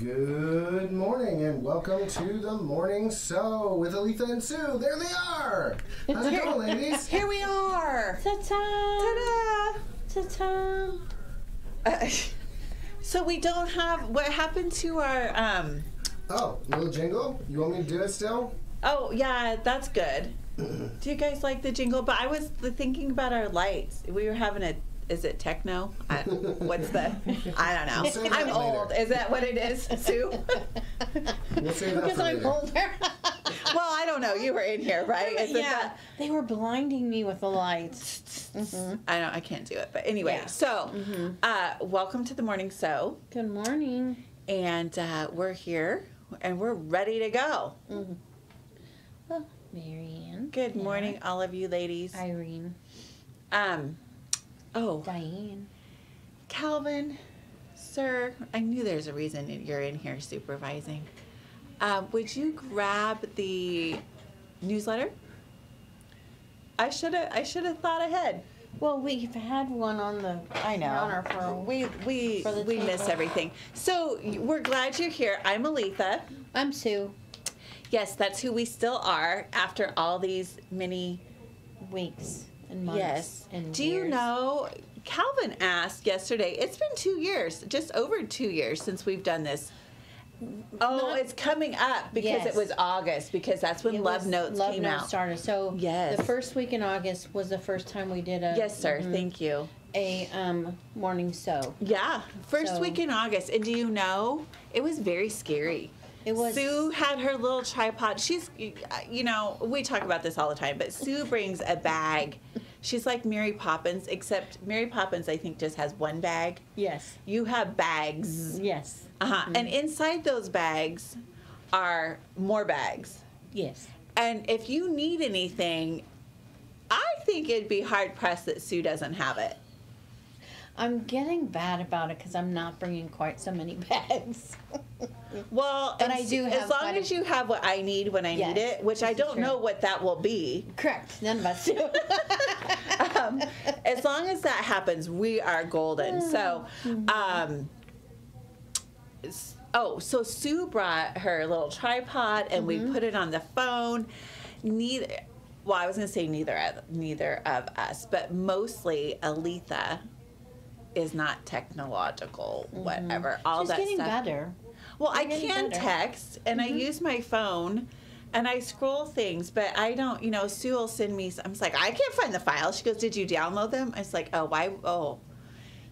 Good morning and welcome to the morning show with Aletha and Sue. There they are. How's it going, ladies? Here we are. Ta-ta! Ta-da! Ta-ta! Uh, so we don't have what happened to our um Oh, little jingle. You want me to do it still? oh yeah that's good do you guys like the jingle but i was thinking about our lights we were having a is it techno I, what's the i don't We'll know i'm later. old is that what it is sue We'll Because I'm later. older. well i don't know you were in here right Isn't yeah, that- they were blinding me with the lights. i don't i can't do it but anyway Yeah. so uh welcome to the morning sew Good morning. and uh, we're here and we're ready to go Oh, Marianne. good Yeah. morning all of you ladies Irene. um oh Diane. Calvin, sir, I knew there's a reason you're in here supervising. Uh, would you grab the newsletter? I should have. I should have thought ahead. Well, we've had one on the I know. counter for a We we For the we miss everything. So we're glad you're here. I'm Aletha. I'm Sue. Yes, that's who we still are after all these many. Weeks and months. Yes. And Do you know? Calvin asked yesterday. It's been two years, just over two years since we've done this. Oh, it's coming up because Yes. it was August because that's when It Love Notes Love came Notes out. started. So Yes. the first week in August was the first time we did a Yes, sir. mhm, Thank you. a um, morning sew. Yeah, first So- week in August. And do you know, it was very scary. It was- Sue had her little tripod. She's, you know, we talk about this all the time, but Sue brings a bag. She's like Mary Poppins, except Mary Poppins, I think, just has one bag. Yes. You have bags. Yes. Uh-huh. And inside those bags are more bags. Yes. And if you need anything, I think it'd be hard pressed that Sue doesn't have it. I'm getting bad about it because I'm not bringing quite so many bags. Well, But and I do as long as you have what I need when I Yes, need it, which I don't know what that will be. Correct. None of us do. um, as long as that happens, we are golden. So, Mm-hmm. um, oh, so Sue brought her little tripod, and Mm-hmm. we put it on the phone. Neither, well, I was going to say neither of neither of us, but mostly Aletha is not technological. Whatever, all Mm-hmm. She's that getting stuff. better. Well, I You're getting can better. text and I use my phone and I scroll things, but I don't, you know, Sue will send me, I'm like, I can't find the file. She goes, Did you download them? I was like, Oh, why? Oh,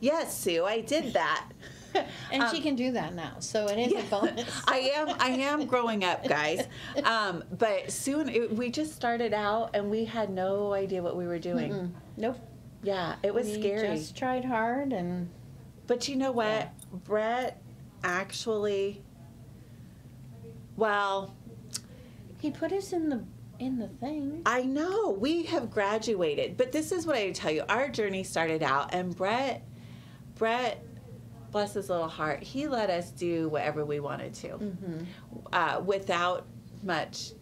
yes, Sue, I did that. And Um, she can do that now. So it is a bonus. I am, I am growing up, guys. Um, but soon it, we just started out and we had no idea what we were doing. Mm, nope. Yeah, it was scary. we scary. just tried hard and But you know what? Yeah. Brett actually, well, he put us in the in the thing. I know we have graduated, but this is what I tell you. Our journey started out, and Brett, Brett, bless his little heart, he let us do whatever we wanted to, Mm-hmm. uh, without much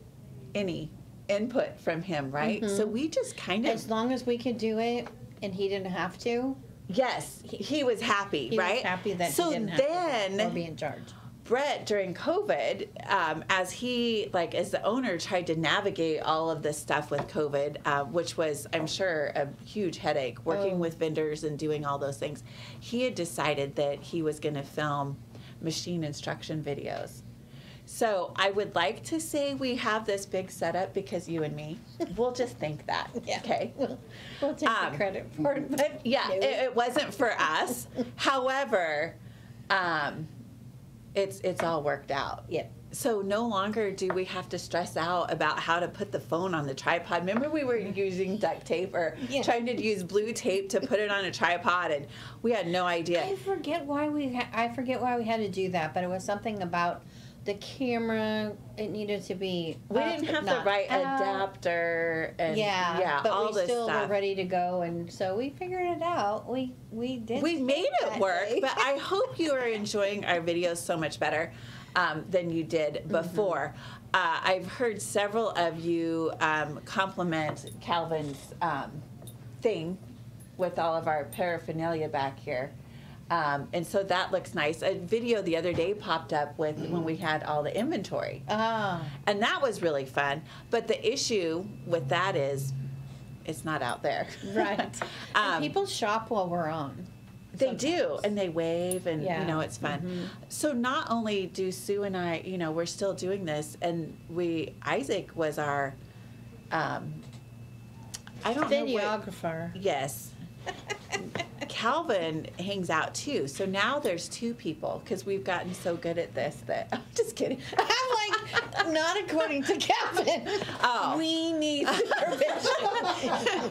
any input from him. Right? Mhm. So we just kind of As long as we could do it and he didn't have to, yes, he, he was happy. he right? was happy that so he didn't have then to be in charge. Brett during COVID, um, as he like as the owner tried to navigate all of this stuff with COVID, uh, which was I'm sure a huge headache working Oh. with vendors and doing all those things. He had decided that he was going to film machine instruction videos. So I would like to say we have this big setup because you and me. We'll just think that. Okay. We'll, we'll take Um, the credit for it. But Yeah, it, it wasn't for us. However, um, it's it's all worked out. Yep. So no longer do we have to stress out about how to put the phone on the tripod. Remember we were using duct tape or Yeah. trying to use blue tape to put it on a tripod, and we had no idea. I forget why we ha- I forget why we had to do that, but it was something about the camera. It needed to be. We didn't have the right out. adapter and Yeah, yeah, but all we this still stuff. were ready to go, and so we figured it out. We we did. we made it work, day. but I hope you are enjoying our videos so much better um, than you did Mm-hmm. before. Uh, I've heard several of you um, compliment Calvin's um, thing with all of our paraphernalia back here. Um, and so that looks nice. A video the other day popped up with when we had all the inventory. Ah, And that was really fun. But the issue with that is it's not out there. right. Um, people shop while we're on. They do, and they wave, and Yeah. you know it's fun. So not only do Sue and I, you know, we're still doing this, and we Isaac was our, um, I don't know what. Videographer. Yes, Calvin hangs out too. So now there's two people because we've gotten so good at this that I'm just kidding. I'm like, not according to Kevin. Oh. We need supervision.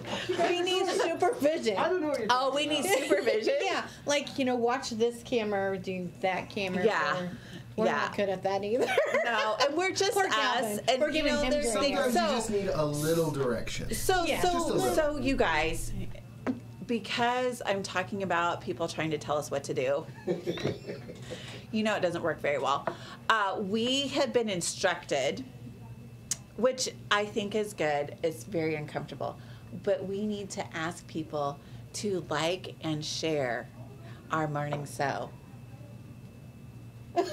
we need supervision. I don't know what you're Oh, talking we need supervision. Yeah, like you know, watch this camera or do that camera. Yeah. We're, we're Yeah. not good at that either. No, and we're just Poor us, Calvin. and We're you giving know, him there's grace. things. Sometimes So, you just need a little direction. So Yeah. So little. so you guys, because I'm talking about people trying to tell us what to do. you know it doesn't work very well. Uh, we have been instructed, which I think is good. It's very uncomfortable, but we need to ask people to like and share our morning sew.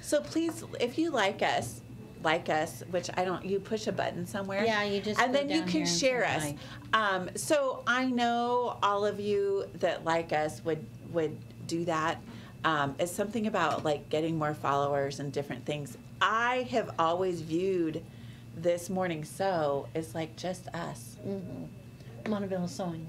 so please, if you like us, like us, which I don't, you push a button somewhere. Yeah, you just and then you can share us. Um, so I know all of you that like us would would do that. Um, it's something about like getting more followers and different things. I have always viewed this morning sew as like just us. Montavilla sewing.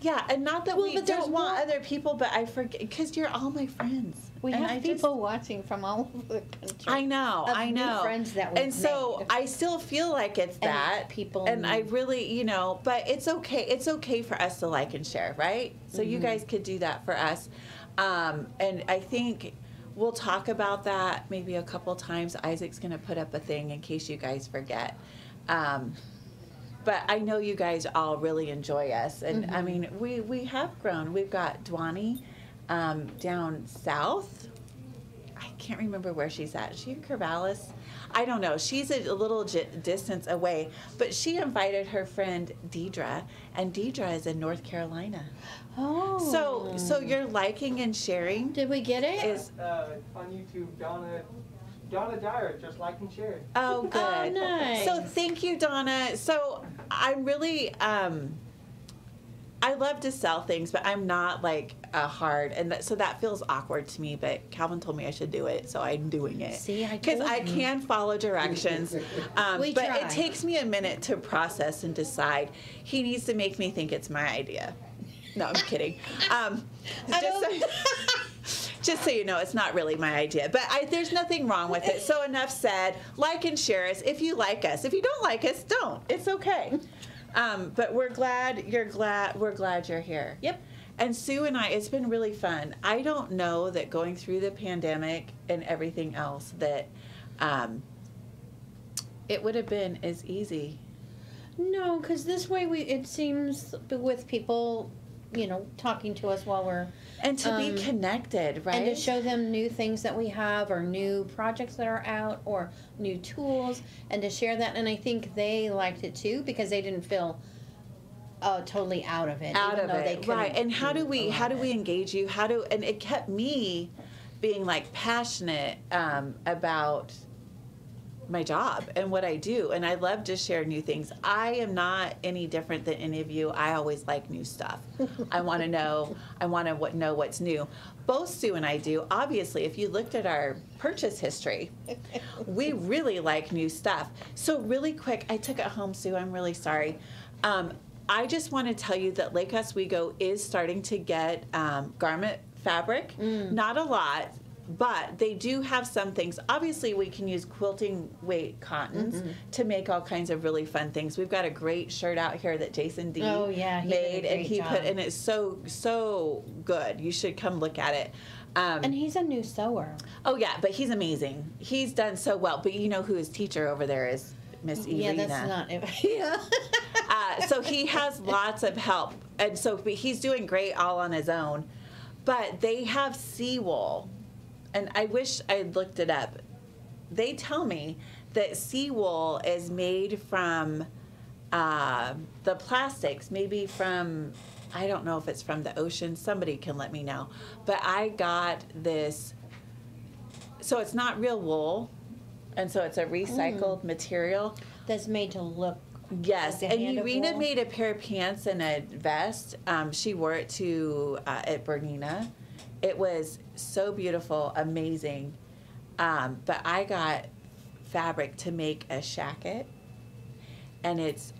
Yeah, and not that Well, we don't want more- other people, but I forget because you're all my friends. We And have I just- people watching from all over the country. I know, I know. friends that we've and so made. I still feel like it's And that people and I really, you know, but it's okay. It's okay for us to like and share, right? So you Mm-hmm. guys could do that for us, um, and I think we'll talk about that maybe a couple times. Isaac's going to put up a thing in case you guys forget. Um, but I know you guys all really enjoy us, and I mean, we we have grown. We've got Dwani um, down south. I can't remember where she's at. Is she in Corvallis? I don't know. She's a, a little j- distance away, but she invited her friend Deidre, and Deidre is in North Carolina. oh. So, so you're liking and sharing did we get it? is uh, on YouTube, Donna Donna Dyer, just like and share. oh good. Oh, nice. So thank you, Donna. So I'm really um, I love to sell things, but I'm not like a hard, and that, so that feels awkward to me. But Calvin told me I should do it, so I'm doing it. See, I because I can follow directions, um, We but try. it takes me a minute to process and decide. He needs to make me think it's my idea. No, I'm kidding. Um, I just, so, just so you know, it's not really my idea, but I, there's nothing wrong with it. So enough said. Like and share us if you like us. If you don't like us, don't. It's okay. Um, but we're glad you're glad. We're glad you're here. Yep. And Sue and I, it's been really fun. I don't know that going through the pandemic and everything else that um, it would have been as easy. No, because this way we it seems with people, you know, talking to us while we're And to be Um, connected, right? and to show them new things that we have or new projects that are out or new tools and to share that. And I think they liked it too because they didn't feel uh, totally out of it. out of it, right? And how do we how do we engage you? How do and it kept me being like passionate um, about my job and what I do, and I love to share new things. I am not any different than any of you. I always like new stuff. I want to know. I want to what, know what's new. Both Sue and I do. Obviously, if you looked at our purchase history, we really like new stuff. So really quick, I took it home, Sue. I'm really sorry. Um, I just want to tell you that Lake Oswego is starting to get um, garment fabric. Not a lot, but they do have some things. Obviously, we can use quilting weight cottons to make all kinds of really fun things. We've got a great shirt out here that Jason D Oh, yeah, he did a made, and he put, and it's so so good. You should come look at it. Um, And he's a new sewer. Oh yeah, but he's amazing. He's done so well. But you know who his teacher over there is, Miss Irina. Yeah, that's not. Yeah. uh, so he has lots of help, and so but he's doing great all on his own. But they have seawool, and I wish I'd looked it up. They tell me that seawool is made from uh, the plastics, maybe from I don't know if it's from the ocean. Somebody can let me know. But I got this. So it's not real wool, and so it's a recycled material. That's made to look. Yes, and Urena made a pair of pants and a vest. Um, she wore it to uh, at Bernina. It was so beautiful, amazing. Um, but I got fabric to make a shacket, and it's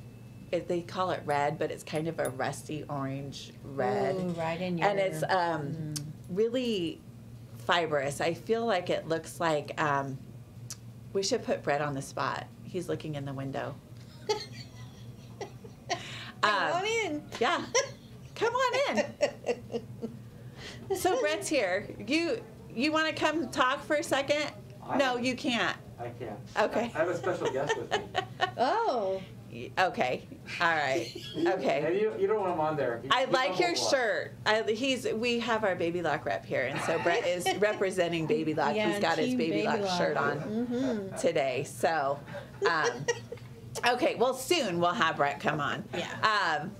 it, they call it red, but it's kind of a rusty orange red, Ooh, right in your. and it's um, really fibrous. I feel like it looks like um, we should put Brett on the spot. He's looking in the window. Come Um, on in. yeah. Come on in. So Brett's here. You you want to come talk for a second? No, you can't. I can't. Okay. I have a special guest with me. Oh, Okay. All right. Okay. And Okay. you, you don't want him on there. He- I he's like your shirt. I, he's we have our baby lock rep here, and so Brett is representing baby lock. Yeah, he's got his baby, Baby lock, Lock. shirt on mm-hmm. today. So, um, okay. Well, soon we'll have Brett come on. Yeah. Um,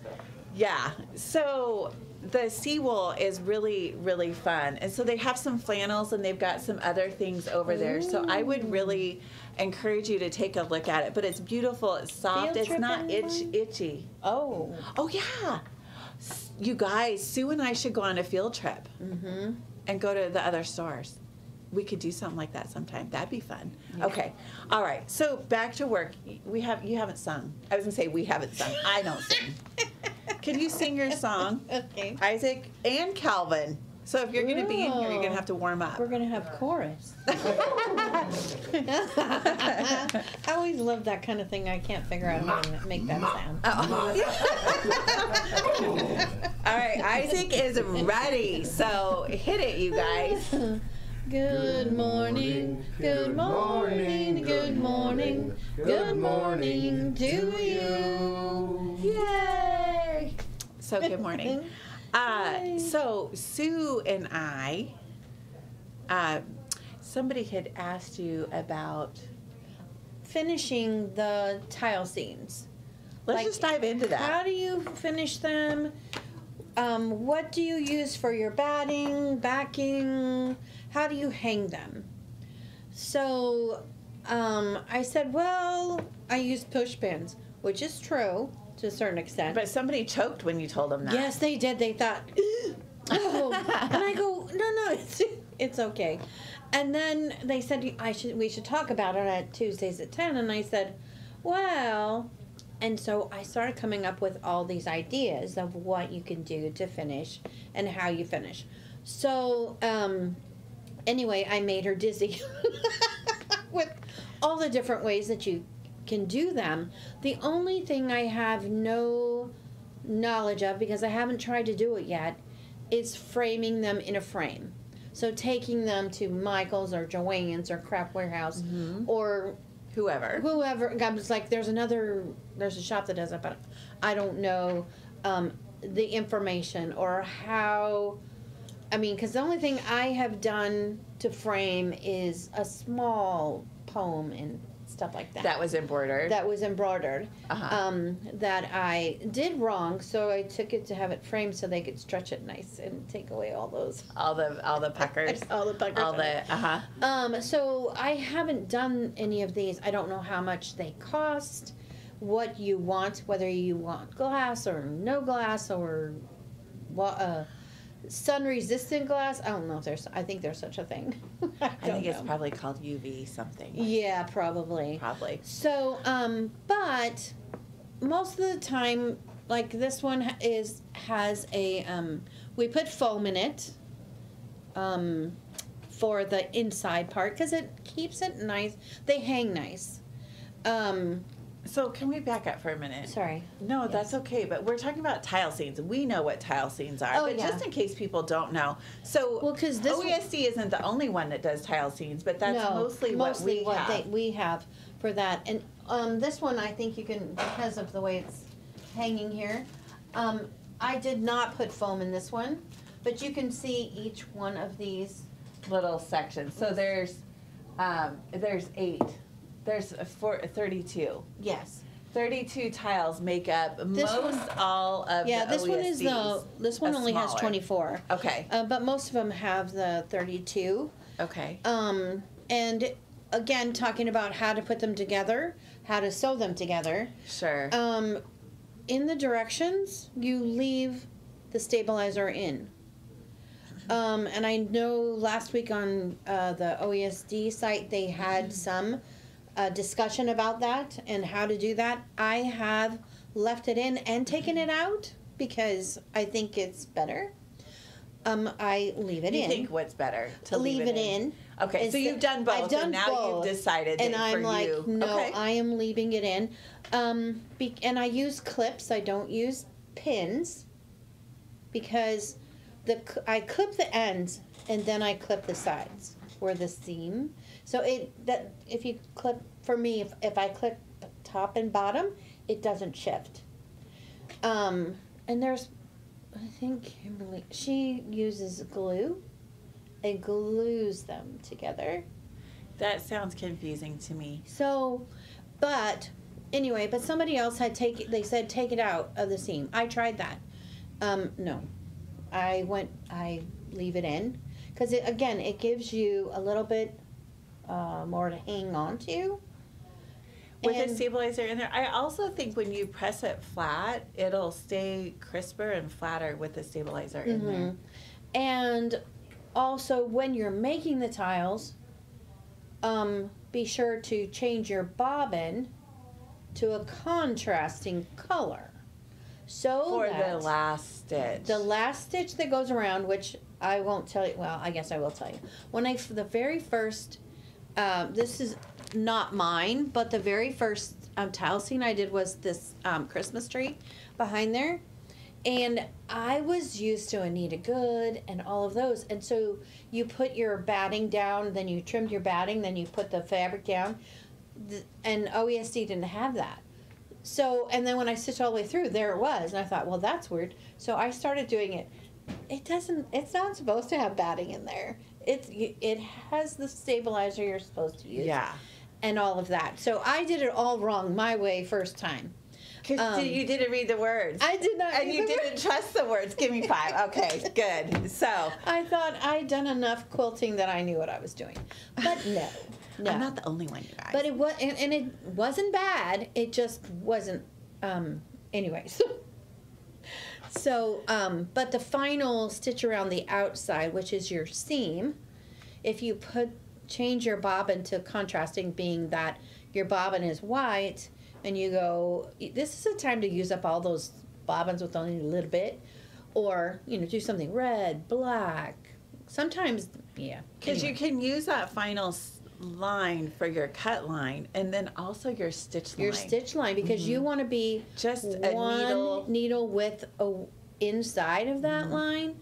yeah. So the seawool is really, really fun. And so they have some flannels and they've got some other things over there. So I would really encourage you to take a look at it. But it's beautiful, it's soft, Field it's not itch, itchy. Oh. Oh, yeah. You guys, Sue and I should go on a field trip Mm-hmm. and go to the other stores. We could do something like that sometime. That'd be fun. Okay. All right. So back to work. We have you haven't sung. I was gonna say we haven't sung. I don't sing. Can you sing your song, Okay. Isaac and Calvin? So if you're gonna be in here, you're gonna have to warm up. We're gonna have chorus. I always love that kind of thing. I can't figure out how to make that sound. Oh. All right, Isaac is ready. So hit it, you guys. Good morning, good morning, good morning, good morning to you. Yay! So good morning. Uh, so Sue and I, uh, somebody had asked you about. Finishing the tile scenes. Let's Like, just dive into that. How do you finish them? Um, what do you use for your batting, backing? How do you hang them? So um, I said, well, I use push pins, which is true to a certain extent. But somebody choked when you told them that. yes, they did. They thought, oh, and I go, no, no, it's it's okay. And then they said I should we should talk about it at Tuesdays at ten, and I said, well, and so I started coming up with all these ideas of what you can do to finish and how you finish. So, um, anyway, I made her dizzy with all the different ways that you can do them. The only thing I have no knowledge of, because I haven't tried to do it yet, is framing them in a frame. So taking them to Michael's or Joann's or Craft Warehouse or Whoever. whoever I was like there's another there's a shop that does it but i don't know um, the information or how i mean because the only thing i have done to frame is a small poem and stuff like that That was embroidered. that was embroidered Uh-huh. um, that i did wrong so i took it to have it framed so they could stretch it nice and take away all those all the all the puckers. all the puckers all the uh huh. Um, so I haven't done any of these. I don't know how much they cost, what you want, whether you want glass or no glass or what uh, sun resistant glass. I don't know if there's. I think there's such a thing. I, I think don't it's probably called UV something. Yeah, probably. Probably. So, um, but most of the time, like this one is has a um, we put foam in it, um, for the inside part because it keeps it nice. They hang nice. Um, So can we back up for a minute? sorry. No, Yes. that's okay. But we're talking about tile scenes. We know what tile scenes are, Oh, but yeah. just in case people don't know, so well, because this- OESD isn't the only one that does tile scenes, but that's no, mostly what we what have. They, we have for that. And um, this one, I think you can because of the way it's hanging here. Um, I did not put foam in this one, but you can see each one of these. little sections. So there's um, there's eight. There's a four, 32. Yes. 32 tiles make up This most one- all of Yeah, the this one is the OESDs. this one A only has smaller. 24. Okay. Uh, but most of them have the 32. Okay. Um, and again, talking about how to put them together, how to sew them together. Sure. Um, in the directions, you leave the stabilizer in. Um, and I know last week on uh, the OESD site they had some uh, discussion about that and how to do that. I have left it in and taken it out because I think it's better. Um, I leave it you in. think what's better to leave, leave, it in. Okay, so you've done both, I've done and now both, you've decided and I'm for like, you. no, okay. I am leaving it in. Um, be, and I use clips. I don't use pins because the I clip the ends and then I clip the sides or the seam. So it that if you clip for me, if, if I click top and bottom, it doesn't shift. Um, and there's, I think Kimberly, she uses glue and glues them together. that sounds confusing to me. So, but anyway, but somebody else had take they said take it out of the seam. I tried that. Um, no, I went. I leave it in because it again it gives you a little bit uh, more to hang on to. With And- a stabilizer in there, I also think when you press it flat, it'll stay crisper and flatter with the stabilizer in there. And also, when you're making the tiles, um, be sure to change your bobbin to a contrasting color. So For that the last stitch. the last stitch that goes around, which I won't tell you. Well, I guess I will tell you. When I the very first, um, this is not mine, but the very first um, tile scene I did was this um, Christmas tree behind there, and I was used to Anita Good and all of those, and so you put your batting down, then you trimmed your batting, then you put the fabric down, and OESD didn't have that. So, and then when I stitched all the way through, there it was. And I thought, well, that's weird. So I started doing it. It doesn't, it's not supposed to have batting in there. It, it has the stabilizer you're supposed to use. yeah. And all of that. So I did it all wrong my way first time. Because Um, you didn't read the words. I did not. and you didn't trust the words. Give me five. Okay, good. So, I thought I'd done enough quilting that I knew what I was doing. But no. No. I'm not the only one, you guys. But it was, and, and it wasn't bad. It just wasn't. Um, anyway, so so, um, but the final stitch around the outside, which is your seam, if you put change your bobbin to contrasting, being that your bobbin is white, and you go, this is a time to use up all those bobbins with only a little bit, or you know, do something red, black. Sometimes, yeah. Because anyway. you can use that final line for your cut line and then also your stitch line. your stitch line because you want to be Just a one needle. needle width a, inside of that Mm-hmm. line.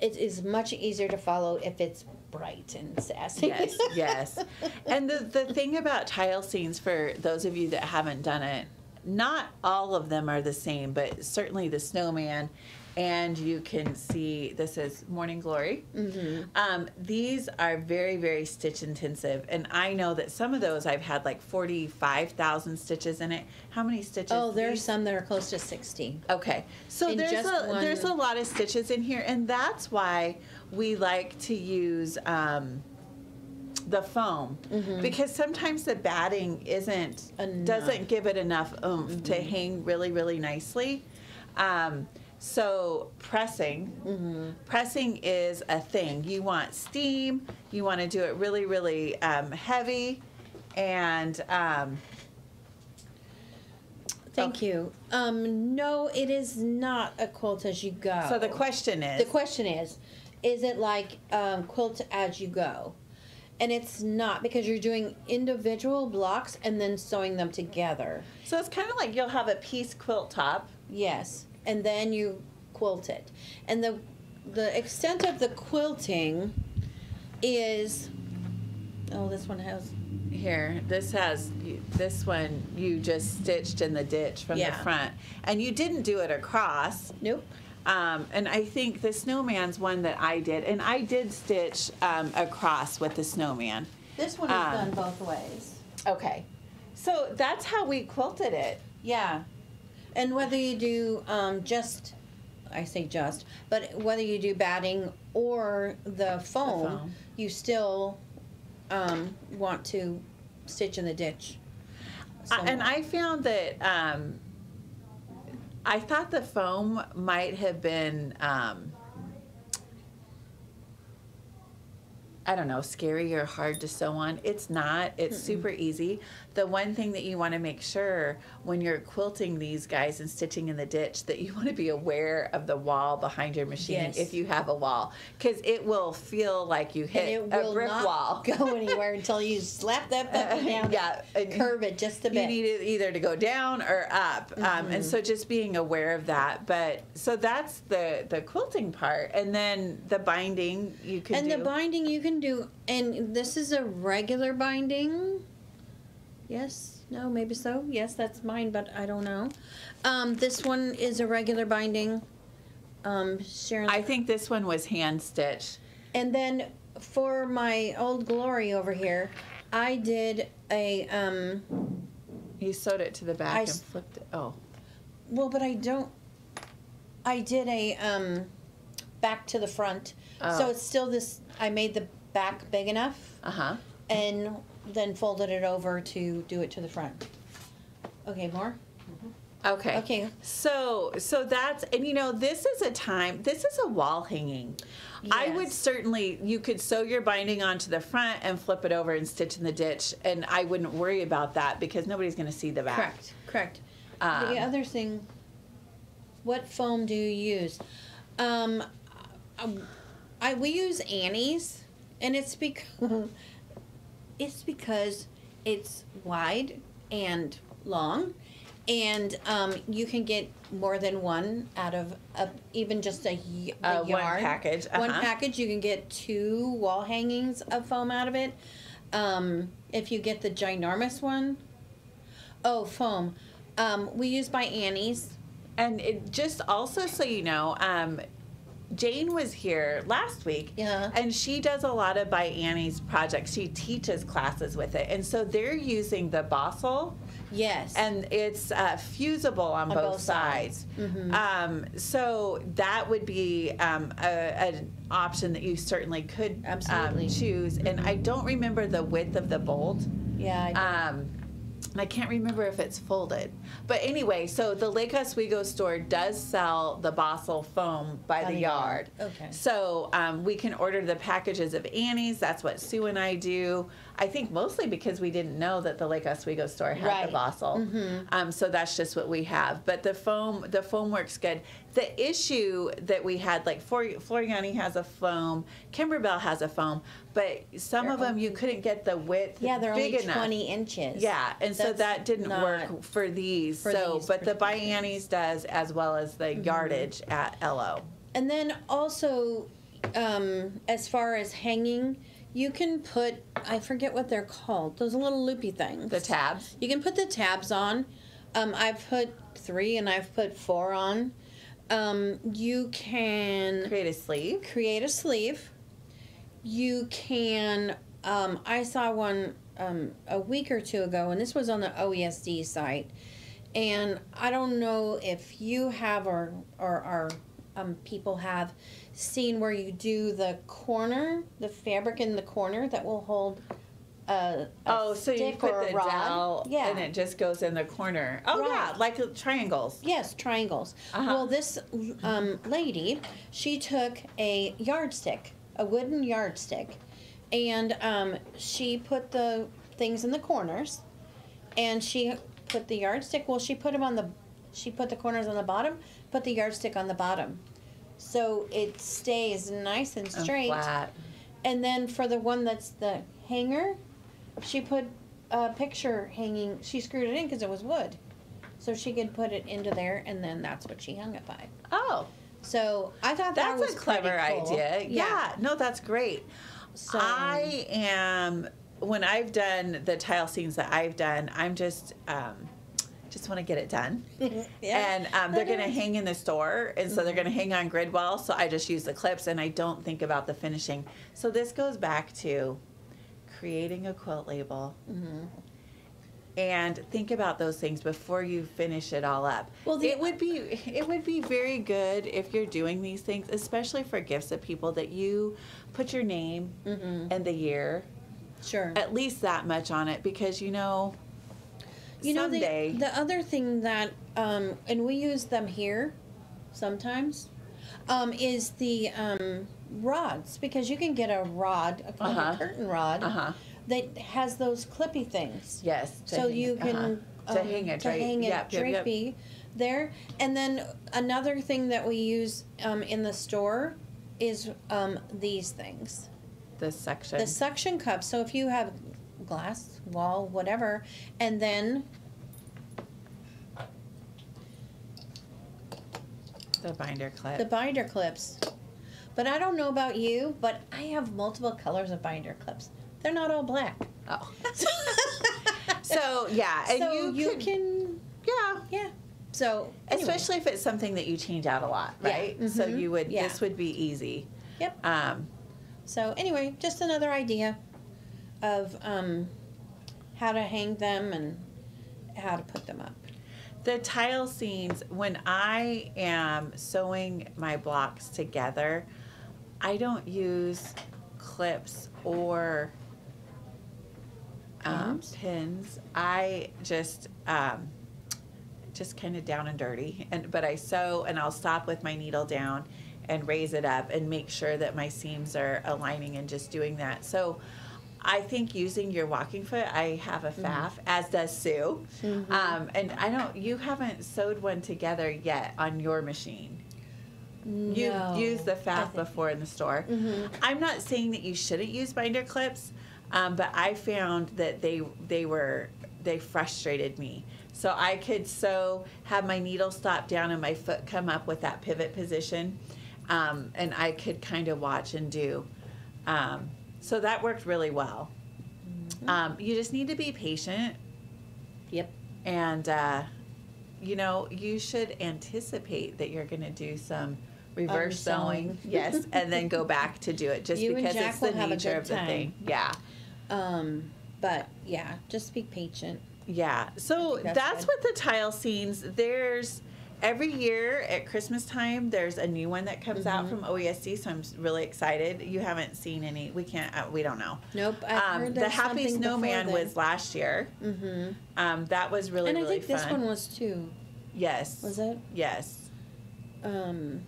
It is much easier to follow if it's bright and sassy. Yes, yes. And the, the thing about tile scenes, for those of you that haven't done it, not all of them are the same, but certainly the snowman. And you can see this is Morning Glory. hmm Um, these are very, very stitch intensive. And I know that some of those I've had like 45,000 stitches in it. How many stitches? Oh, there's These- some that are close to sixty. Okay, so In there's a one- there's a lot of stitches in here, and that's why we like to use um, the foam because sometimes the batting isn't Enough. Mm-hmm. doesn't give it enough oomph to hang really really nicely. Um, so pressing, Mm-hmm. pressing is a thing. You want steam. You want to do it really really um, heavy, and um, Thank you. Um, no, it is not a quilt as you go. so the question is The question is, is it like um, quilt as you go? And it's not because you're doing individual blocks and then sewing them together. So it's kind of like you'll have a piece quilt top. Yes, and then you quilt it. And the the extent of the quilting is oh, this one has Here, this has this one you just stitched in the ditch from Yeah. the front, and you didn't do it across. nope. Um, and I think the snowman's one that I did, and I did stitch um, across with the snowman. This one is Um, done both ways. Okay, so that's how we quilted it. Yeah. And whether you do um, just, I say just, but whether you do batting or the foam, foam. you still um, want to stitch in the ditch. And. I found that um, I thought the foam might have been. Um, I don't know, scary or hard to sew on. It's not. It's super easy. The one thing that you want to make sure when you're quilting these guys and stitching in the ditch that you want to be aware of the wall behind your machine Yes. if you have a wall because it will feel like you and hit it a brick not wall. go anywhere until you slap that puppy down. Yeah, and- curve it just a bit. you need it either to go down or up um, Mm-hmm. and so just being aware of that but so that's the the quilting part and then the binding you can and do the binding you can do, and this is a regular binding. Yes, no, maybe so. Yes, that's mine, but I don't know. Um, this one is a regular binding. Um, Sharon, i think this one was hand stitched and then for my old glory over here, I did a um. you sewed it to the back I and flipped it oh Well, but I don't. I did a um, back to the front, so Oh. it's still this. I made the back big enough. uh-huh and then folded it over to do it to the front. Okay, more? okay Okay. so so that's and you know this is a time this is a wall hanging i would Yes. certainly you could sew your binding onto the front and flip it over and stitch in the ditch and i wouldn't worry about that because nobody's going to see the back Correct, correct. Um, the other thing, what foam do you use? Um, um, I we use Annie's, and it's because it's because it's wide and long, and um, you can get more than one out of a, even just a Uh, one package, One uh-huh. package, you can get two wall hangings of foam out of it. Um, if you get the ginormous one, oh foam, um, we use by Annie's. And it just also so you know, um, Jane was here last week. Yeah. And she does a lot of by Annie's projects. She teaches classes with it. And so they're using the Bosal Yes. and it's uh, fusible on, On both, both sides. sides. Mhm. Um, so that would be um, a, an option that you certainly could Absolutely. Um, choose. And I don't remember the width of the bolt. yeah. I. Um, and I can't remember if it's folded. But anyway, so the Lake Oswego store does sell the Bosal foam by, By the yard. yard. Okay. So um, we can order the packages of Annie's. That's what Sue and I do. I think mostly because we didn't know that the Lake Oswego store had Right. the Bosal. Um, so that's just what we have. But the foam, the foam works good. The issue that we had, like Flor- Floriani has a foam, Kimberbell has a foam, but some of They're them you couldn't get the width yeah, they're big only enough. 20 inches. Yeah, and so that didn't work for these. for so, these but the particular by Annie's does as well as the yardage at LO. And then also, um, as far as hanging, you can put, I forget what they're called, those little loopy things. The tabs. You can put the tabs on. Um, I've put three and I've put four on. Um, you can Create a sleeve. create a sleeve. You can. Um, I saw one um, a week or two ago, and this was on the OESD site. And I don't know if you have or or our um, people have seen where you do the corner, the fabric in the corner that will hold. A, a Oh, so you put the rod. dowel yeah, and it just goes in the corner. Oh yeah, like triangles. Yes, triangles. Uh-huh. Well, this um, lady, she took a yardstick, a wooden yardstick, and um, she put the things in the corners, and she put the yardstick. Well, she put them on the, she put the corners on the bottom, put the yardstick on the bottom, so it stays nice and and straight. flat. And then for the one that's the hanger, she put a picture hanging. She screwed it in because it was wood, so she could put it into there, and then that's what she hung it by. Oh, So I thought that that's was a clever cool. idea. Yeah. no, that's great. So I am when I've done the tile scenes that I've done. I'm just um, just want to get it done. yeah. And um, they're going to hang in the store, and so they're going to hang on grid wall. So I just use the clips, and I don't think about the finishing. So this goes back to creating a quilt label. and think about those things before you finish it all up. Well, the- it would be it would be very good if you're doing these things, especially for gifts of people that you put your name and the year, Sure. at least that much on it, because you know. You know, the, the other thing that, um, and we use them here sometimes, um, is the um, rods because you can get a rod, a, like Uh-huh. curtain rod, Uh-huh. that has those clippy things. yes, so hang- you can uh-huh. to um, hang a to hang a Yep, yep, yep. drapey there. And then another thing that we use um, in the store is um, these things. This section. The suction cups. So if you have glass, wall, whatever, and then the binder clip. the binder clips. But I don't know about you, but I have multiple colors of binder clips. They're not all black. oh. so yeah, and so you, you could- can, yeah. yeah. So anyway. Especially if it's something that you change out a lot, Yeah. right? So you would. Yeah. This would be easy. Yep. Um, So anyway, just another idea of um, how to hang them and how to put them up. The tile scenes, when I am sewing my blocks together, I don't use clips or um, Pins? pins. I just um, just kind of down and dirty, and but I sew and I'll stop with my needle down and raise it up and make sure that my seams are aligning and just doing that. So. I think using your walking foot, I have a Mm-hmm. FAF, as does Sue. Um, and I don't, you haven't sewed one together yet on your machine. You've No, used the FAF before in the store. Mhm. I'm not saying that you shouldn't use binder clips, um, but I found that they they were they frustrated me. So I could sew, have my needle stop down and my foot come up with that pivot position, um, and I could kind of watch and do. Um, so that worked really well. Mm-hmm. Um, you just need to be patient Yep. and uh, you know you should anticipate that you're going to do some reverse sewing yes and then go back to do it just You because it's the will have a nature of the time. thing yeah Um, but yeah, just be patient. yeah so that's that's, what the tile scenes there's every year at christmas time there's a new one that comes out Mm-hmm. from oesd so i'm really excited you haven't seen any we can't uh, we don't know Nope. Um, heard the happy snowman was last year Mm-hmm. um, that was really and I really think this one was too. yes Was it? yes Um,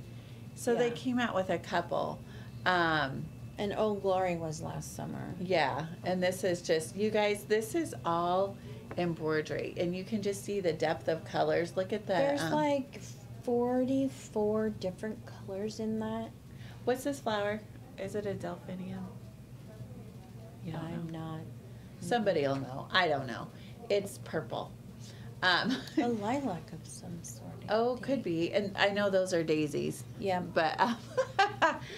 So they came out with a couple. Um, and Old Glory was last summer. yeah, and this is just you guys. This is all embroidery, and you can just see the depth of colors. Look at that. There's um, like 44 different colors in that. what's this flower? Is it a delphinium? You don't I'm know. not. Somebody will know. I don't know. It's purple. Um, A lilac of some sort. Oh, could be, and I know those are daisies, Yeah. but um,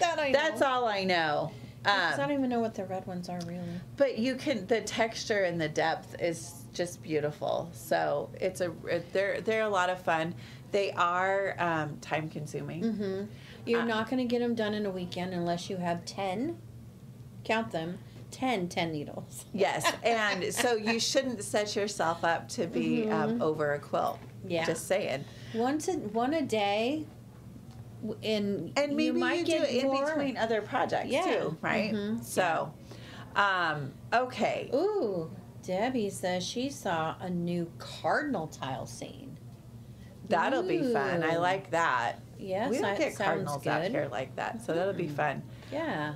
That I that's know. all I know. 'Cause I Um, don't even know what the red ones are really. But you can the texture and the depth is just beautiful. So it's a they're they're a lot of fun. They are um, time consuming. Mm-hmm. You're Uh, not going to get them done in a weekend unless you have 10, count them, 10 10 needles. Yes, and so you shouldn't set yourself up to be um, over a quilt. Mm-hmm. Yeah. just saying. Once a, one a day, In and, maybe you, might do get it in more. between other projects Yeah. too, right? Mhm. So, um, okay. Ooh, Debbie says she saw a new cardinal tile scene. That'll be fun. I like that. Yes, we don't that get cardinals out here like that, so that'll be fun. Yeah.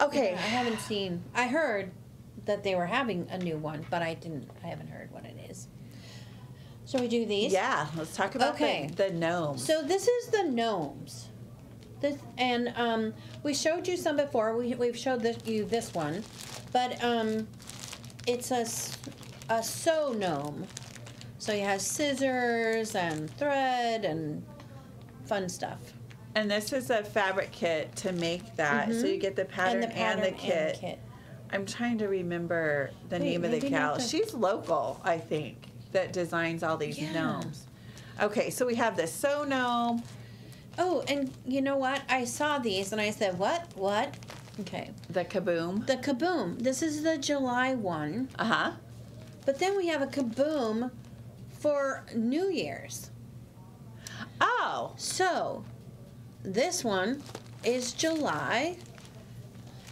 Okay. Yeah, I haven't seen. I heard that they were having a new one, but I didn't. I haven't heard what it is. Shall we do these? Yeah, let's talk about Okay. the, the gnomes. So this is the gnomes. This and um, we showed you some before. We we've showed this, you this one, but um, it's a sew gnome. So he has scissors and thread and fun stuff. And this is a fabric kit to make that. So Mhm. you get the pattern and the, pattern kit. kit. I'm trying to remember the Wait, name of the gal. She's local, I think, that designs all these Yeah. gnomes. Okay, so we have this so gnome. Oh, and you know what? I saw these and I said, "What? What?" Okay. The kaboom. The kaboom. This is the July one. Uh huh. But then we have a kaboom for New Year's. Oh, So, this one is July.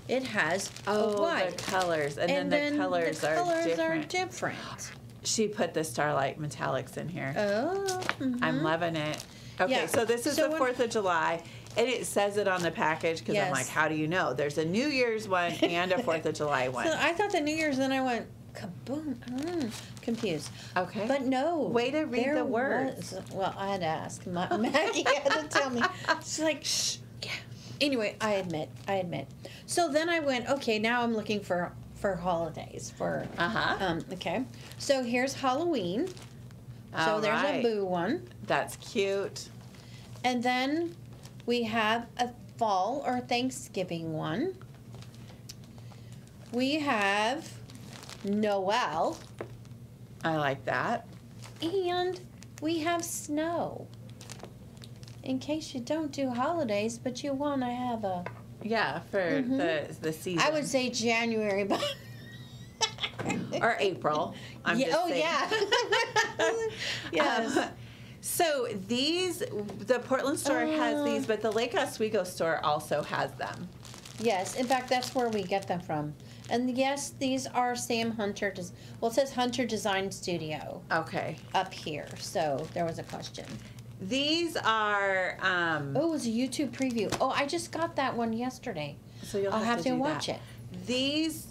It has oh, a white. the colors, and, then, the colors, the colors are different. different. She put the starlight metallics in here. Oh, I'm mhm. loving it. Okay, Yeah, so this is so the Fourth of July, and it says it on the package because I'm like, how do you know? There's a New Year's one and a Fourth of July one. So I thought the New Year's, then I went kaboom. Mm, confused. Okay. But no. Way to read the words. was- well, I had to ask. Ma- Maggie had to tell me. She's like, shh. Yeah. Anyway, I admit. I admit. So then I went. Okay, now I'm looking for for holidays for. Uh huh. Um, okay. So here's Halloween. So All there's right. a boo one. That's cute. And then we have a fall or Thanksgiving one. We have Noel. I like that. And we have snow. In case you don't do holidays, but you want to have a. Yeah, for Mhm. the the season. I would say January, but. or April. I'm yeah, oh, saying. yeah. yes. Um, so these, the Portland store has Uh. these, but the Lake Oswego store also has them. yes, in fact, that's where we get them from. And yes, these are Sam Hunter. Des- well, it says Hunter Design Studio Okay. up here. So there was a question. These are. Um, Oh, it was a YouTube preview. Oh, I just got that one yesterday. so you'll I'll have, have to, to watch that. it. These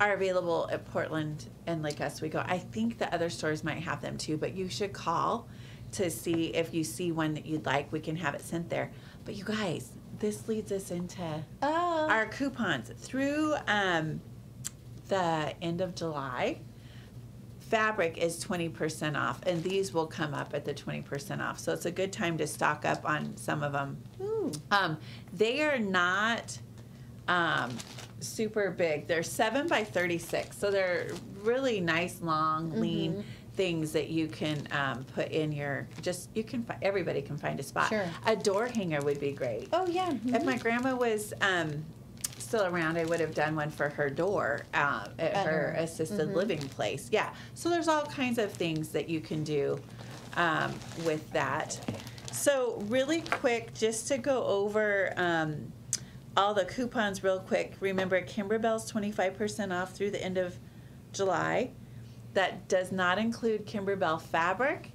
are available at Portland and Lake Oswego. I think the other stores might have them too, but you should call to see if you see one that you'd like. We can have it sent there. But you guys, this leads us into Oh. our coupons through um, the end of July. Fabric is 20% off, and these will come up at the 20% off. So it's a good time to stock up on some of them. Um, they are not um, super big. They're 7 by 36, so they're really nice, long, lean Mhm. things that you can um, put in your, just, you can, everybody can find a spot. Sure. A door hanger would be great. Oh, yeah. If my grandma was um, still around, I would have done one for her door uh, at, At her her. assisted Mhm. living place. Yeah. So there's all kinds of things that you can do um, with that. So really quick, just to go over um, all the coupons real quick. Remember, Kimberbell's 25% off through the end of July. That does not include Kimberbell fabric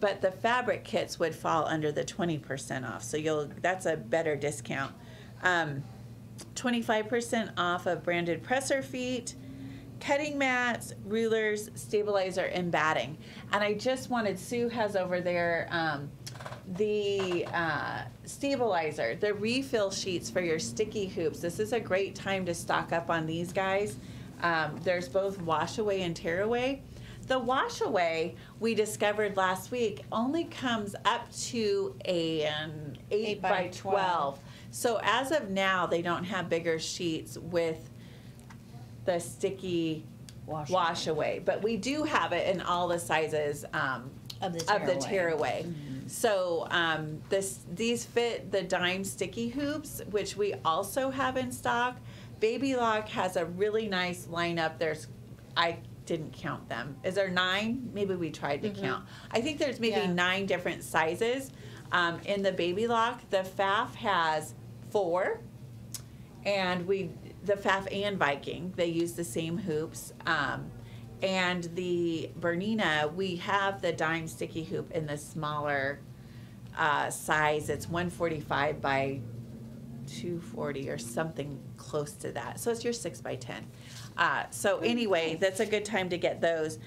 but the fabric kits would fall under the 20% off so you'll that's a better discount um, 25% off of branded presser feet cutting mats rulers stabilizer and batting and i just wanted sue has over there um, the uh, stabilizer the refill sheets for your sticky hoops this is a great time to stock up on these guys um, there's both wash away and tear away the wash away we discovered last week only comes up to an 8, Eight by, by 12. 12. So as of now, they don't have bigger sheets with the sticky Wash wash, away. But we do have it in all the sizes um, Of the of the tearaway. tear away. So um, this these fit the dime sticky hoops, which we also have in stock. Baby Lock has a really nice lineup. There's I didn't count them. Is there nine? Maybe we tried to count. I think there's maybe Yeah. nine different sizes. Um, in the Baby Lock, the Pfaff has four and we the Pfaff and Viking they use the same hoops. Um, and the Bernina we have the dime sticky hoop in the smaller uh, size. It's 145 by 240 or something close to that. So it's your six by 10. Uh, so anyway, that's a good time to get those.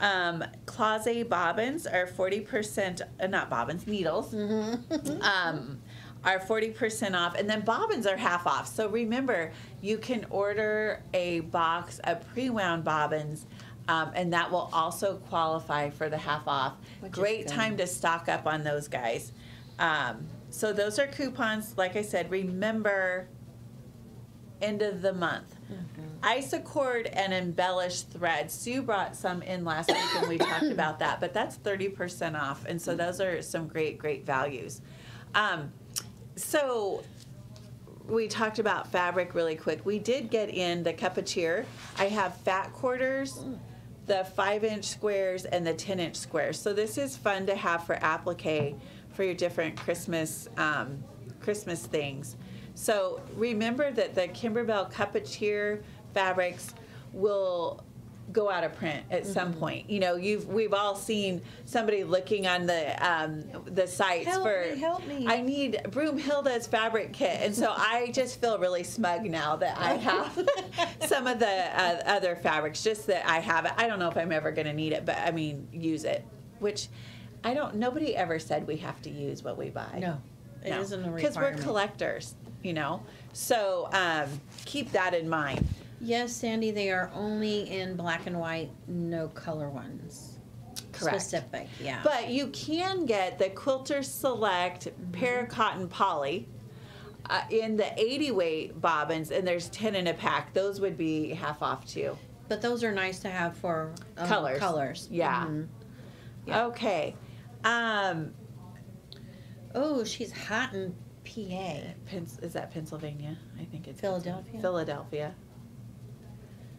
Um, Closet bobbins are 40%, uh, not bobbins, needles um, are 40% off. And then bobbins are half off. So remember, you can order a box of pre wound bobbins. Um, and that will also qualify for the half off. Which Great time to stock up on those guys. Um, so those are coupons. Like I said, remember end of the month. Isacord and embellished thread. Sue brought some in last week and we talked about that, but that's 30% off. And so those are some great, great values. Um, so we talked about fabric really quick. We did get in the cheer. I have fat quarters the five inch squares and the 10 inch squares. So this is fun to have for applique for your different Christmas um, Christmas things. So remember that the Kimberbell Cheer fabrics will go out of print at some Mm-hmm. point. You know, you've we've all seen somebody looking on the um, the sites Help for me, help me. I need Broomhilda's fabric kit, and so I just feel really smug now that I have some of the uh, other fabrics. Just that I have it. I don't know if I'm ever going to need it, but I mean, use it. Which I don't. Nobody ever said we have to use what we buy. No, it no, not a requirement because we're collectors. You know, so um, keep that in mind. Yes, Sandy, they are only in black and white, no color ones. Correct. Specific, yeah. But you can get the Quilter Select Paracotton Poly uh, in the 80 weight bobbins, and there's 10 in a pack. Those would be half off too. But those are nice to have for um, Colors. Colors. Yeah. Mhm. Yeah. Okay. Um, Oh, she's hot in PA. Pens- is that Pennsylvania? I think it's Philadelphia? Philadelphia.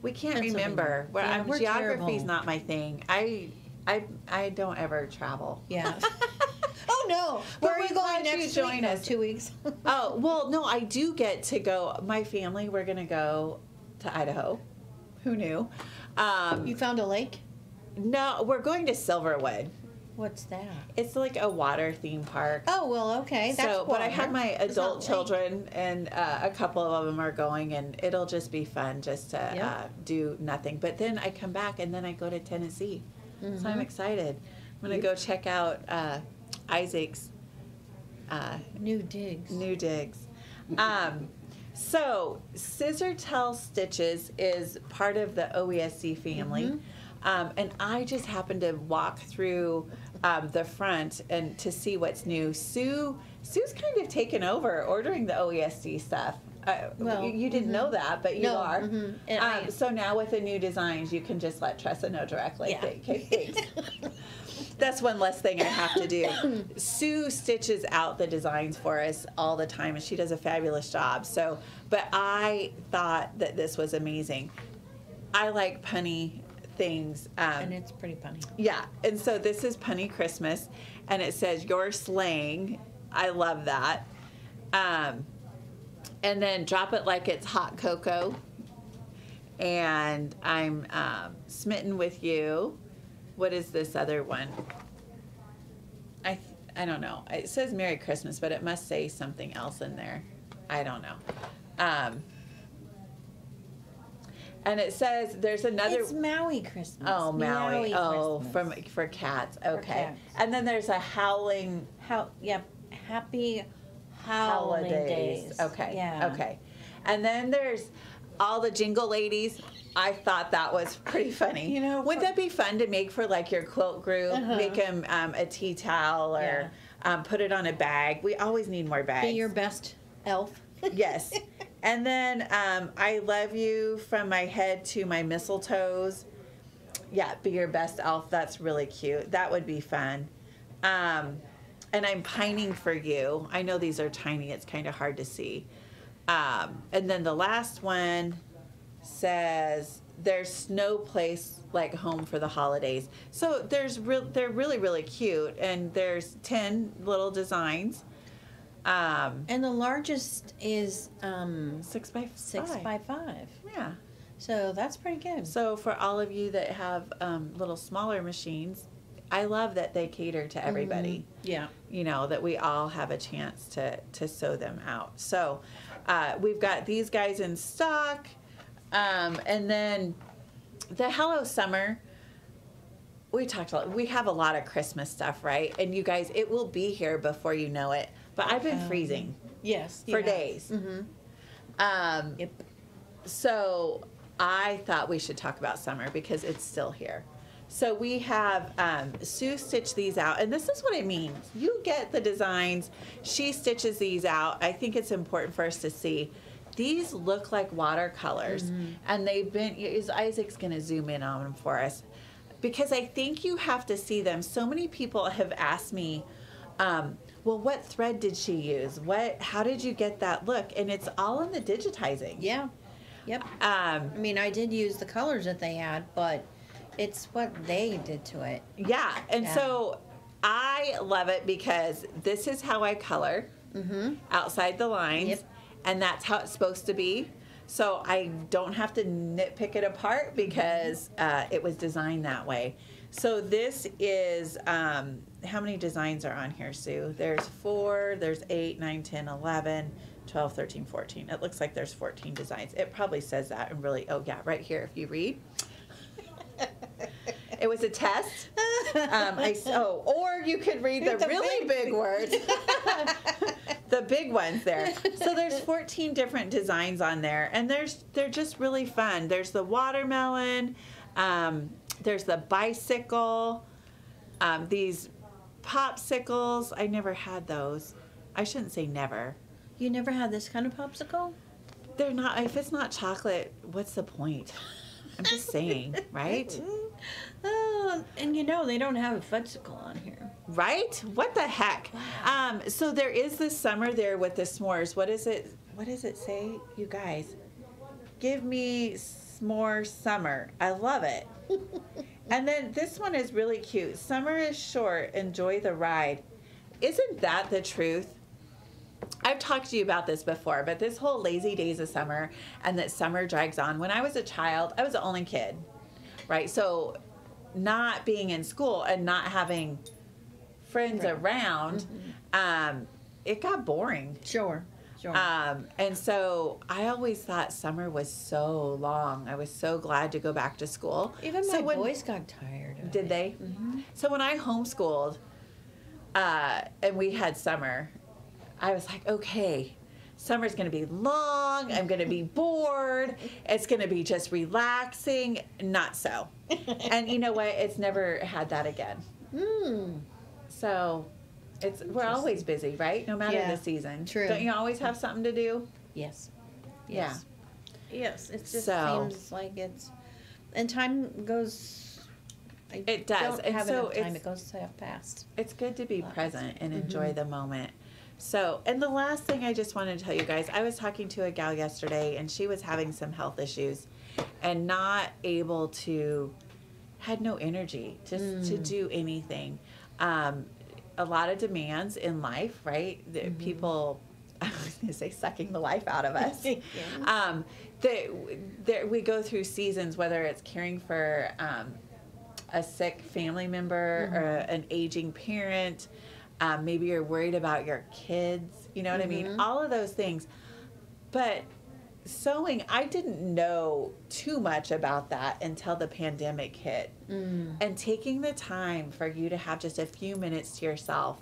We can't remember. Where Yeah, we're geography's terrible. not my thing. I, I, I don't ever travel. Yeah. oh no! Where are you going glad you next week? Us. two weeks. Oh well, no, I do get to go. My family, we're gonna go to Idaho. Who knew? Um, you found a lake? no, we're going to Silverwood. What's that? It's like a water theme park. Oh well, okay. That's so, but I have my adult children, and uh, a couple of them are going, and it'll just be fun just to Yep. uh, do nothing. But then I come back, and then I go to Tennessee, so Mm-hmm. I'm excited. I'm gonna go check out uh, Isaac's uh, New digs. new digs. Um, so, Scissortail Stitches is part of the OESD family. Mm-hmm. Um, and I just happened to walk through um, the front and to see what's new. Sue, Sue's kind of taken over ordering the OESD stuff. Uh, Well, you, you didn't know that, but you No, are. mhm. Um, so now with the new designs, you can just let Tressa know directly. Yeah. Okay. That's one less thing I have to do. Sue stitches out the designs for us all the time, and she does a fabulous job. So, but I thought that this was amazing. I like punny things. Um, and it's pretty funny. yeah, and so this is Punny Christmas, and it says "Your slaying." I love that. Um, and then drop it like it's hot cocoa. And I'm um, smitten with you. What is this other one? I th- I don't know. It says Merry Christmas, but it must say something else in there. I don't know. Um, and it says there's another. It's Maui Christmas. Oh, Maui. Oh, Christmas. from for cats. Okay. cats. And then there's a howling how? Yep. Happy holidays. holidays. Okay. Yeah. Okay. And then there's all the jingle ladies. I thought that was pretty funny. You know, wouldn't that be fun to make for like your quilt group? Uh-huh. Make them um, a tea towel or um, put it on a bag. We always need more bags. Be your best elf. yes. And then um, I love you from my head to my mistletoes. Yeah, be your best elf. That's really cute. That would be fun. Um, and I'm pining for you. I know these are tiny. It's kind of hard to see. Um, and then the last one says there's no place like home for the holidays. So there's. They're really really cute, and there's ten little designs. Um, And the largest is um, six by six five. by five. Yeah. So that's pretty good. So for all of you that have um, little smaller machines, I love that they cater to everybody. yeah. You know that we all have a chance to to sew them out. So uh, we've got these guys in stock, um, and then the Hello Summer. We talked a lot. We have a lot of Christmas stuff, right? And you guys, it will be here before you know it. But I've been Um, freezing Yes. for days. Mm-hmm. Um, Yep. so I thought we should talk about summer because it's still here. So we have um, Sue stitch these out, and this is what it means. You get the designs, she stitches these out. I think it's important for us to see. These look like watercolors, and they've been. is- Isaac's going to zoom in on them for us because I think you have to see them. So many people have asked me, um, "Well, what thread did she use? What? How did you get that look?" And it's all in the digitizing. Yeah. Yep. Um, I mean, I did use the colors that they had, but It's what they did to it. Yeah, and Yeah. so I love it because this is how I color Mm-hmm. outside the lines, Yep. and that's how it's supposed to be. So I don't have to nitpick it apart because uh, it was designed that way. So this is um, how many designs are on here, Sue? There's four, there's eight, nine, 10, 11, 12, 13, 14. It looks like there's 14 designs. It probably says that and really, oh yeah, right here if you read. It was a test. Um, I, oh, or you could read the, The really big- big words. the big ones there. So there's 14 different designs on there, and there's they're just really fun. There's the watermelon, um, there's the bicycle, um, these popsicles. I never had those. I shouldn't say never. You never had this kind of popsicle? They're not. If it's not chocolate, what's the point? I'm just saying, right? Oh, and you know they don't have a fudgesicle on here. Right? What the heck? Um, so there is this summer there with the s'mores. What is it? What does it say, you guys? Give me s'more summer. I love it. and then this one is really cute. Summer is short. Enjoy the ride. Isn't that the truth? I've talked to you about this before, but this whole lazy days of summer and that summer drags on. When I was a child, I was the only kid, right? So, not being in school and not having friends Right. around, um, it got boring. Sure, sure. Um, and so I always thought summer was so long. I was so glad to go back to school. Even my so when, boys got tired. Of did it. they? Mm-hmm. So when I homeschooled, uh, and we had summer, I was like, okay, summer's going to be long. I'm going to be bored. It's going to be just relaxing. Not so. and you know what? It's never had that again. Mm. So it's we're always busy, right? No matter Yeah, the season. true. Don't you always have something to do? Yes. Yeah. Yes. Yes. It just So- seems like it's, and time goes. I It does, Don't and have so enough time. It goes so fast. It's good to be Lots. present and Mm-hmm. enjoy the moment. So, and the last thing I just want to tell you guys, I was talking to a gal yesterday and she was having some health issues and not able to, had no energy just Mm. to do anything. Um, a lot of demands in life, right? The Mm-hmm. People, I was going to say, sucking the life out of us. Yeah. um, that that we go through seasons, whether it's caring for um, a sick family member or an aging parent. Um, maybe you're worried about your kids. You know what I mean? All of those things. But sewing, I didn't know too much about that until the pandemic hit. Mm. And taking the time for you to have just a few minutes to yourself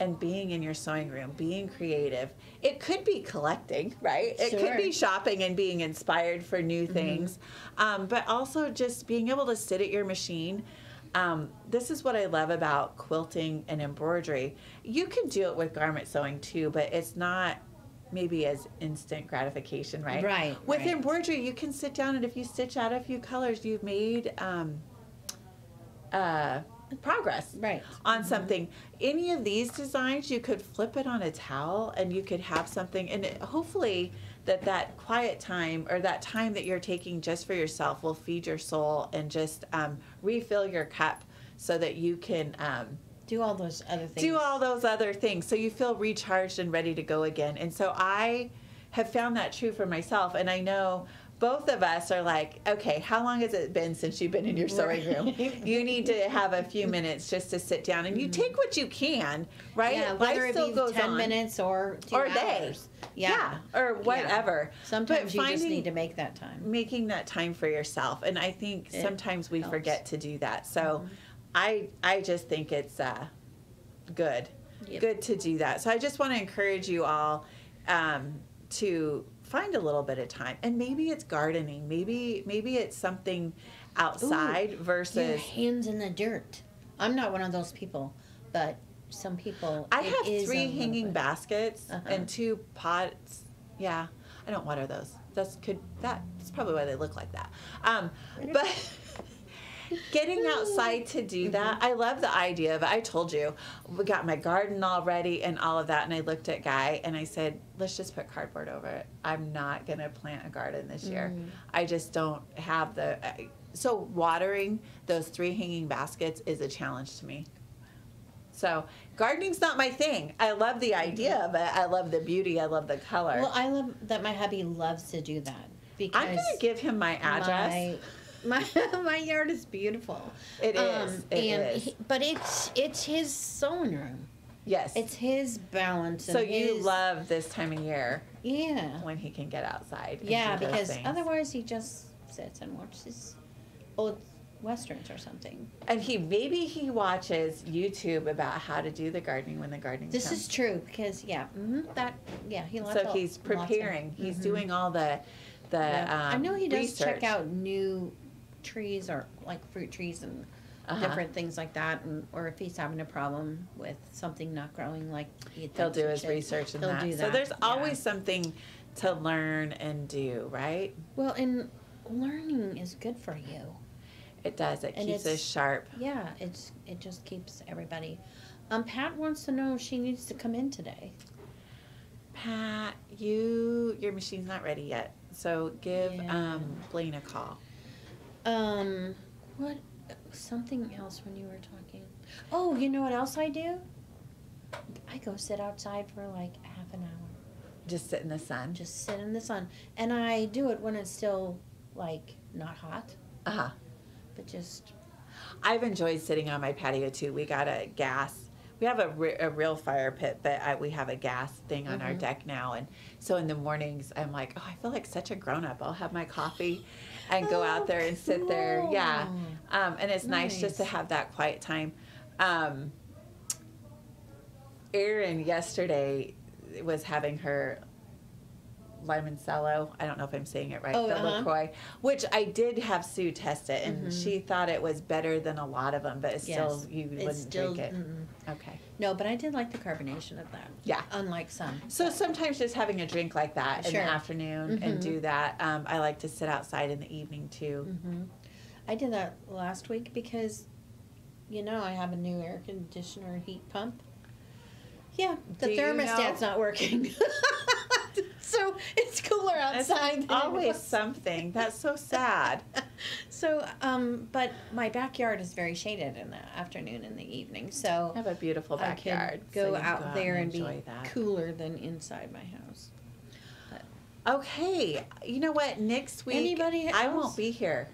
and being in your sewing room, being creative. It could be collecting, right? It could be shopping and being inspired for new things, um, but also just being able to sit at your machine. Um, this is what I love about quilting and embroidery. You can do it with garment sewing too, but it's not maybe as instant gratification, right? Right, With right. embroidery, you can sit down and if you stitch out a few colors, you've made um, uh, progress Right. on something. Any of these designs, you could flip it on a towel and you could have something, and it, hopefully that that quiet time or that time that you're taking just for yourself will feed your soul and just um, refill your cup so that you can um, Do all those other things. do all those other things so you feel recharged and ready to go again. And so I have found that true for myself, and I know both of us are like, okay, how long has it been since you've been in your sewing room? you need to have a few minutes just to sit down and you mm-hmm. take what you can, right? Yeah, Life whether it still be goes ten on. minutes or two or a day. hours. Yeah. or whatever. Sometimes But you just need to make that time. making that time for yourself and i think It sometimes we helps. forget to do that so mm-hmm. I i just think it's uh good Yep. good to do that so i just want to encourage you all um to find a little bit of time and maybe it's gardening maybe maybe it's something outside Your versus hands in the dirt. I'm not one of those people, but some people. i have three hanging baskets Uh-huh. and two pots yeah i don't water those that's could that that's probably why they look like that um but getting outside to do mm-hmm. that, I love the idea of it. I told you, we got my garden all ready and all of that. And I looked at Guy and I said, let's just put cardboard over it. I'm not going to plant a garden this year. Mm. I just don't have the. Uh, so, watering those three hanging baskets is a challenge to me. So, gardening's not my thing. I love the mm-hmm. idea of it. I love the beauty. I love the color. Well, I love that my hubby loves to do that because I'm going to give him my address. My, my, my yard is beautiful. It is. It and is. he- but it's it's his sewing room. yes. It's his balance. so you his- love this time of year yeah when he can get outside. yeah because things. otherwise he just sits and watches old westerns or something. and he maybe he watches YouTube about how to do the gardening when the gardening. This comes. is true because yeah hmm that yeah he loves so he's lots of- preparing. He's mhm. doing all the the. Yeah. I Um, know he does research. check out new trees or like fruit trees and Uh-huh. different things like that, and or if he's having a problem with something not growing like he He'll do his research and he'll that. do So that, there's yeah. always something to learn and do, right? well, and learning is good for you. It does. It And keeps us sharp. Yeah, it's it just keeps everybody. Um, Pat wants to know if she needs to come in today. Pat, you your machine's not ready yet. So give Yeah. um, Blaine a call. Um, what? Something else when you were talking. Oh, you know what else I do? I go sit outside for like half an hour. Just sit in the sun. just sit in the sun and i do it when it's still like not hot Uh huh. but just I've enjoyed sitting on my patio too. We got a gas. We have a, re- a real fire pit, but I, we have a gas thing on our Mhm. deck now. And so in the mornings, I'm like, oh, I feel like such a grown up. I'll have my coffee and go out there and sit there. Yeah. Um, and it's nice. just to have that quiet time. Um, Erin yesterday was having her limoncello. I don't know if I'm saying it right. Oh, the uh-huh. LaCroix, which I did have Sue test it, and Mhm. she thought it was better than a lot of them, but it's still you It's wouldn't still- drink it. mm-mm. Okay. no but i did like the carbonation of that Yeah. unlike some So sometimes just having a drink like that in the afternoon and Mhm. do that. Um, I like to sit outside in the evening too. Mm-hmm. i did that last week because you know i have a new air conditioner heat pump yeah the Do you thermostat's know- not working so it's cooler outside than always something. That's so sad. so um but my backyard is very shaded in the afternoon and the evening so I have a beautiful backyard. can so go you out there and, be that. cooler than inside my house. Okay, you know what? Next week, Anybody I won't be here.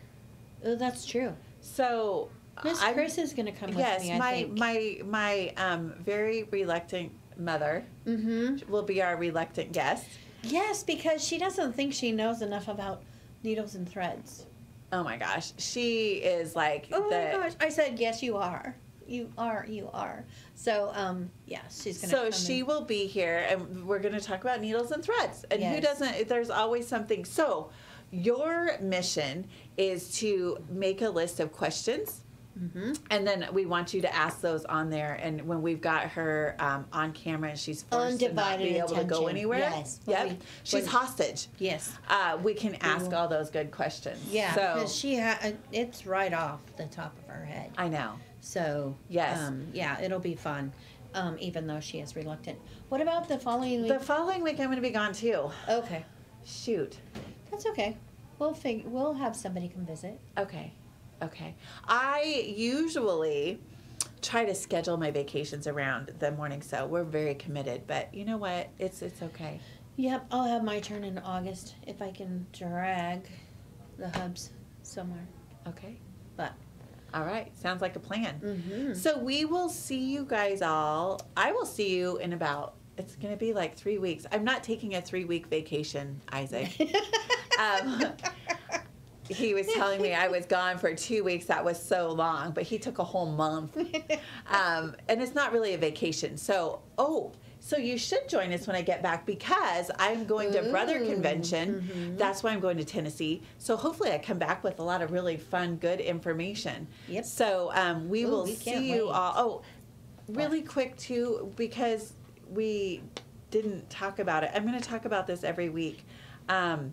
Oh, that's true. So Miss I'm- Chris is going to come yes, with me. I my my my um very reluctant mother Mm-hmm. will be our reluctant guest. Yes, because she doesn't think she knows enough about needles and threads. Oh my gosh, she is like Oh the. my gosh! I said yes. You are. You are. You are. So um yeah, she's going to. So she will be here, and we're going to talk about needles and threads. And who doesn't? There's always something. So, your mission is to make a list of questions, Mm-hmm. and then we want you to ask those on there. And when we've got her um, on camera, and she's forced to not be able to go anywhere. Yes. Yep. we- she's hostage. Yes. Uh, we can ask all those good questions. Yeah, So because she ha- it's right off the top of her head. I know. So Yes. um, yeah, it'll be fun. Um, even though she is reluctant. What about the following week? The following week, I'm going to be gone too. okay, Shoot. that's okay. We'll fig- We'll have somebody come visit. Okay. Okay. I usually try to schedule my vacations around the morning so we're very committed but you know what? It's it's okay. Yep, I'll have my turn in August if I can drag the hubs somewhere. okay. But all right sounds like a plan. Mm-hmm. so we will see you guys all. I will see you in about it's going to be like three weeks. I'm not taking a three week vacation isaac. Um, he was telling me I was gone for two weeks. That was so long, but he took a whole month. Um, and it's not really a vacation. So, oh, so you should join us when I get back because I'm going to Brother Ooh, Convention. mhm. That's why I'm going to Tennessee. So hopefully I come back with a lot of really fun, good information. Yep. So um, we Ooh, will we see you wait. all. Oh, really quick too, because we didn't talk about it. I'm going to talk about this every week. Um,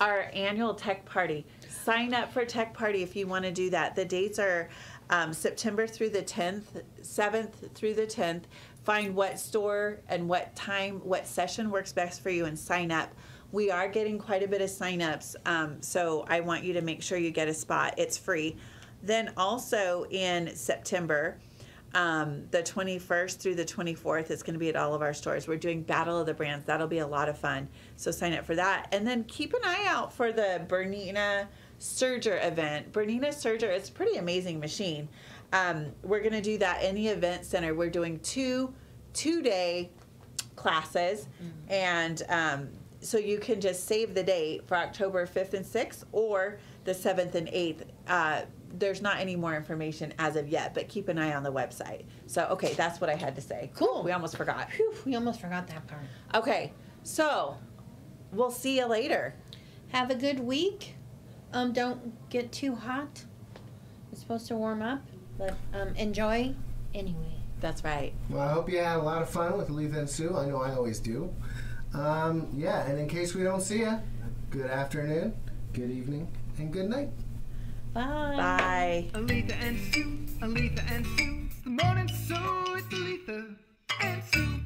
our annual tech party. Sign up for tech party if you want to do that. The dates are um, September through the 10th, 7th through the 10th. Find what store and what time, what session works best for you and sign up. We are getting quite a bit of signups, um, so I want you to make sure you get a spot. It's free. Then also in September, um, the 21st through the 24th, it's going to be at all of our stores. We're doing Battle of the Brands. That'll be a lot of fun. So sign up for that. And then keep an eye out for the Bernina Serger event. Bernina Serger, it's a pretty amazing machine. Um, we're going to do that in the event center. We're doing two two day classes. And um, so you can just save the date for October 5th and 6th or the 7th and 8th. Uh, there's not any more information as of yet, but keep an eye on the website. So, okay, that's what I had to say. Cool. We almost forgot. Phew, we almost forgot that part. Okay, so we'll see you later. Have a good week. Um, don't get too hot. It's supposed to warm up, but um, enjoy anyway. That's right. Well, I hope you had a lot of fun with Letha and Sue. I know I always do. Um, yeah, and in case we don't see you, good afternoon, good evening, and good night. Bye. Bye. Aletha and Sue, Aletha and Sue. The morning show, it's Aletha and Sue.